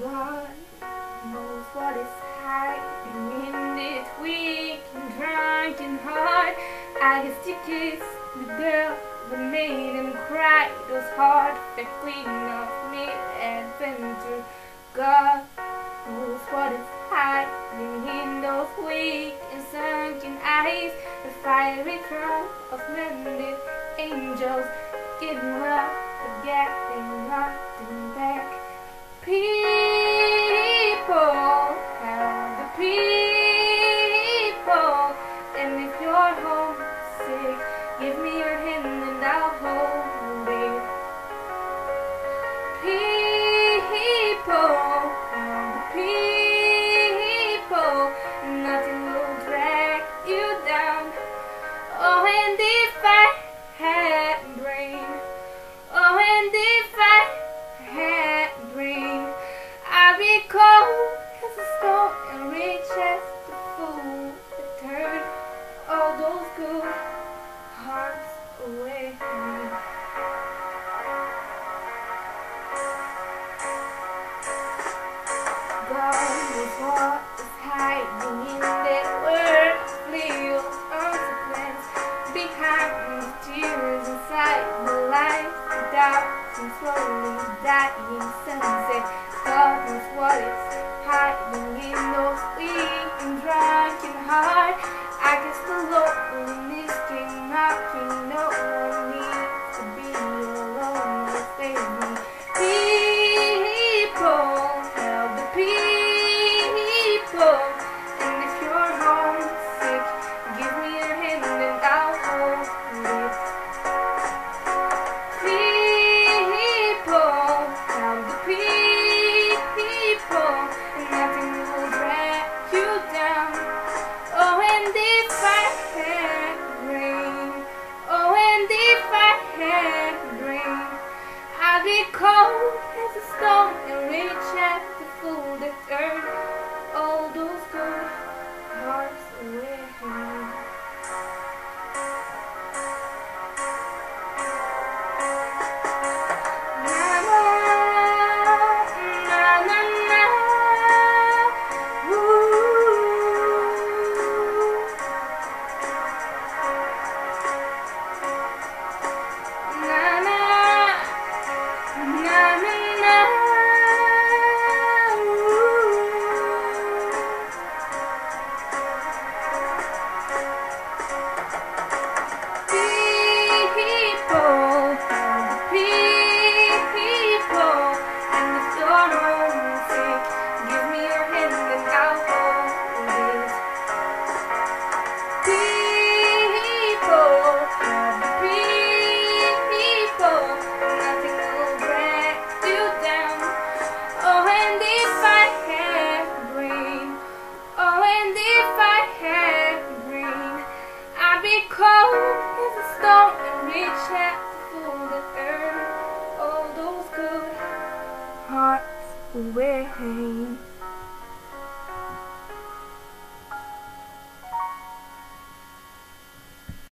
God knows what is hiding in this weak and drunken heart. I guess to kiss the girl that made him cry. Those heart that queen of mid-adventure. God knows what is hiding in those weak and sunken eyes. The fiery crown of mended angels giving her forgetting nothing give me your hand and slowly dying sunset. What is hiding in those weak and drunken heart. You down. Oh, and if I had rain, oh, and if I had rain, I'd be cold as a stone and rich as the fool that turned earned